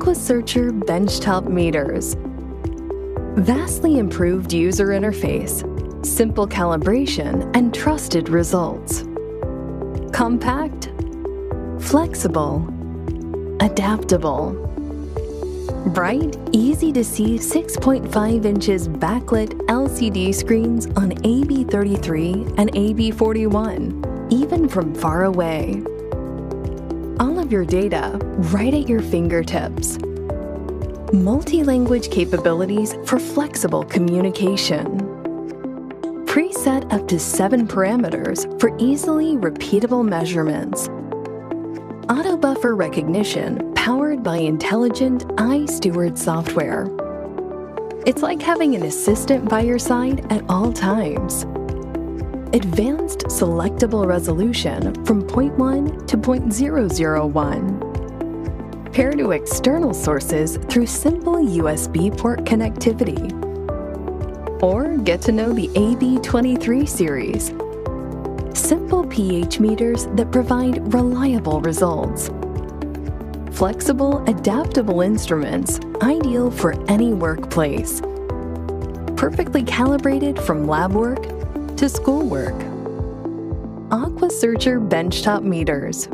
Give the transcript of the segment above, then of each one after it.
AquaSearcher benchtop meters. Vastly improved user interface, simple calibration, and trusted results. Compact, flexible, adaptable. Bright, easy to see 6.5 inches backlit LCD screens on AB33 and AB41, even from far away. All of your data right at your fingertips. Multi-language capabilities for flexible communication. Preset up to seven parameters for easily repeatable measurements. Auto buffer recognition powered by intelligent iSteward software. It's like having an assistant by your side at all times. Advanced selectable resolution from 0.1 to 0.001. Pair to external sources through simple USB port connectivity. Or get to know the AB23 series. Simple pH meters that provide reliable results. Flexible, adaptable instruments ideal for any workplace. Perfectly calibrated from lab work to schoolwork. AquaSearcher benchtop meters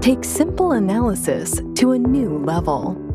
take simple analysis to a new level.